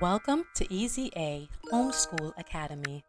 Welcome to Easy A Homeschool Academy.